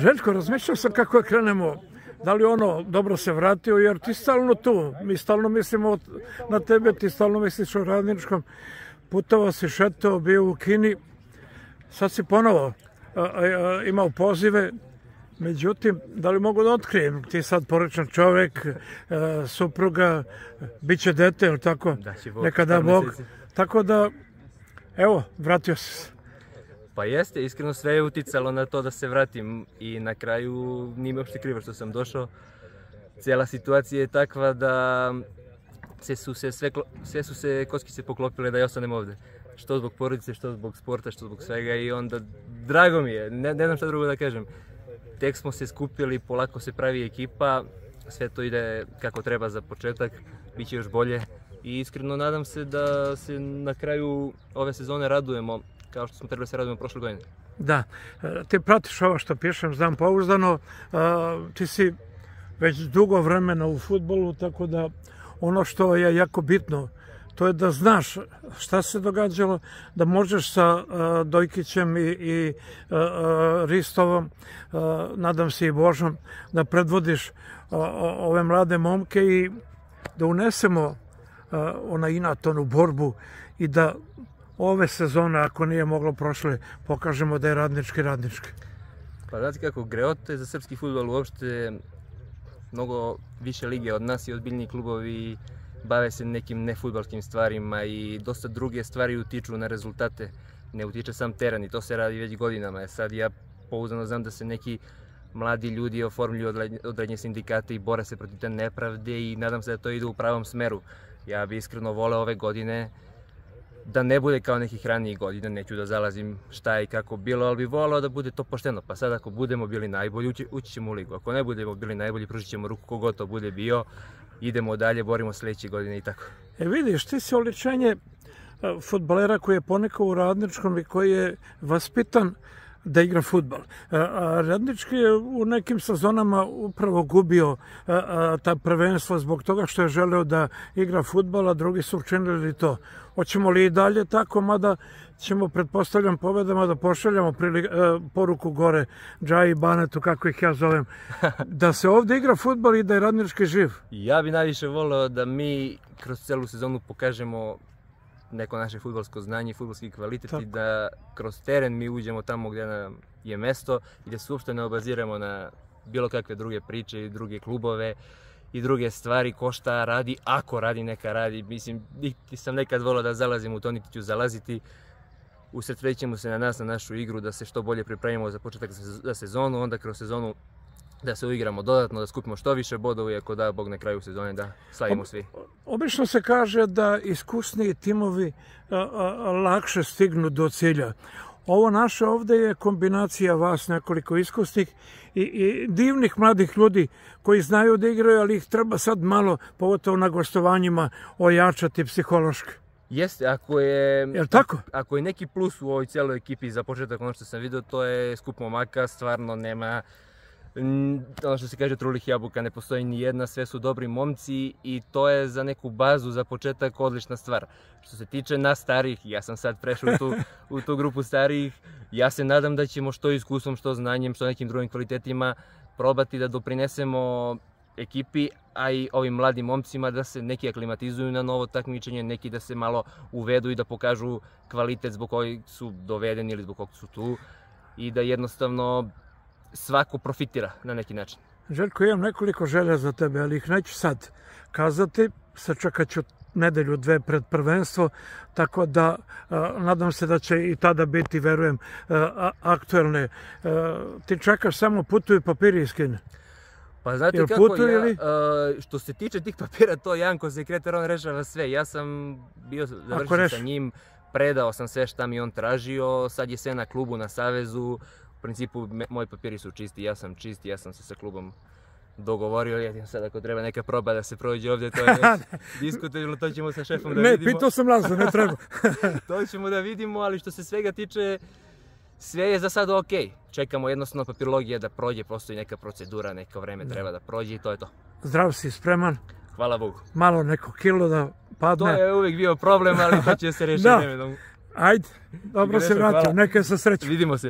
Željko, razmišljao sam kako je krenemo da li ono dobro se vratio, jer ti stalno tu, mi stalno mislimo na tebe, ti stalno misliš o radničkom, putovao si šetao, bio u Kini, sad si ponovo a, a, imao pozive, međutim, da li mogu da otkrijem, ti sad porečan čovek, a, supruga, bit će dete, ili tako, da Bog, nekada Bog, tako da, evo, vratio si se. Pa jeste, iskreno sve je uticalo na to da se vratim i na kraju nije uopšte krivo što sam došao. Cijela situacija je takva da sve su se, sve, sve su se kockice poklopile da ja ostanem ovde. Što zbog porodice, što zbog sporta, što zbog svega i onda drago mi je, ne, ne znam šta drugo da kažem. Tek smo se skupili, polako se pravi ekipa, sve to ide kako treba za početak, bit će još bolje i iskreno nadam se da se na kraju ove sezone radujemo kao što smo trebali se radimo prošle godine. Da, e, ti pratiš ovo što pišem, znam pouzdano, e, ti si već dugo vremena u futbolu, tako da ono što je jako bitno, to je da znaš šta se događalo, da možeš sa uh, Dojkićem i, i Ristovom, nadam se i Božom, da predvodiš ove mlade momke i da unesemo ona inat, onu borbu i da ove sezone, ako nije moglo prošle, pokažemo da je radnički radnički. Pa znate kako, je za srpski futbol uopšte mnogo više lige od nas i ozbiljni klubovi bave se nekim nefutbalskim stvarima i dosta druge stvari utiču na rezultate. Ne utiče sam teren i to se radi već godinama. E sad ja pouzdano znam da se neki mladi ljudi oformljuju odrednje sindikate i bore se protiv te nepravde i nadam se da to ide u pravom smeru. Ja bi iskreno voleo ove godine da ne bude kao nekih ranijih godina, neću da zalazim šta je i kako bilo, ali bi volao da bude to pošteno. Pa sad ako budemo bili najbolji, ući, ćemo u ligu. Ako ne budemo bili najbolji, pružit ćemo ruku kogod to bude bio, idemo dalje, borimo sledeće godine i tako. E vidiš, ti si oličenje e, futbolera koji je ponekao u radničkom i koji je vaspitan da igra futbal. E, Radnički je u nekim sezonama upravo gubio e, ta prvenstvo zbog toga što je želeo da igra futbal, a drugi su učinili to. Hoćemo li i dalje tako, mada ćemo, pretpostavljam, pobedama da pošaljamo prili, e, poruku gore Džaji Banetu, kako ih ja zovem, da se ovde igra futbal i da je radnički živ. Ja bi najviše voleo da mi kroz celu sezonu pokažemo neko naše futbolsko znanje i kvalitet Tako. i da kroz teren mi uđemo tamo gdje nam je mesto i da se uopšte ne obaziramo na bilo kakve druge priče i druge klubove i druge stvari, ko šta radi, ako radi, neka radi. Mislim, niti sam nekad volao da zalazim u to, niti ću zalaziti. Usrećemo se na nas, na našu igru, da se što bolje pripremimo za početak za sezonu, onda kroz sezonu da se uigramo dodatno, da skupimo što više bodova i ako da Bog na kraju sezone da slavimo svi. Obično se kaže da iskusniji timovi a, a, lakše stignu do cilja. Ovo naše ovde je kombinacija vas nekoliko iskusnih i, i divnih mladih ljudi koji znaju da igraju, ali ih treba sad malo, pogotovo na gostovanjima, ojačati psihološki. Jeste, ako je, Jel tako? ako je neki plus u ovoj cijeloj ekipi za početak, ono što sam vidio, to je skup momaka, stvarno nema ono što se kaže trulih jabuka, ne postoji ni jedna, sve su dobri momci i to je za neku bazu, za početak odlična stvar. Što se tiče nas starih, ja sam sad prešao tu, u tu grupu starih, ja se nadam da ćemo što iskustvom, što znanjem, što nekim drugim kvalitetima probati da doprinesemo ekipi, a i ovim mladim momcima da se neki aklimatizuju na novo takmičenje, neki da se malo uvedu i da pokažu kvalitet zbog kojeg su dovedeni ili zbog kojeg su tu i da jednostavno svako profitira na neki način. Željko, imam nekoliko želja za tebe, ali ih neću sad kazati. Sačekat ću nedelju, dve pred prvenstvo, tako da a, nadam se da će i tada biti, verujem, a, aktuelne. A, ti čekaš samo putuju papiri Kine. Pa znate Jel kako, ja, ili? što se tiče tih papira, to Janko sekretar, on rešava sve. Ja sam bio završen sa njim, predao sam sve šta mi on tražio, sad je sve na klubu, na savezu, u principu moji papiri su čisti, ja sam čisti, ja sam se sa klubom dogovorio, jedino sad ako treba neka proba da se prođe ovdje, to je diskutabilno, to ćemo sa šefom da ne, vidimo. Ne, pitao sam Lazo, ne treba. to ćemo da vidimo, ali što se svega tiče, sve je za sad ok. Čekamo jednostavno papirologija da prođe, postoji neka procedura, neko vreme da. treba da prođe i to je to. Zdrav si, spreman? Hvala Bogu. Malo neko kilo da padne. To je uvijek bio problem, ali to će se rešiti da. Ajde, dobro se vratio, neka sa srećom. Vidimo se.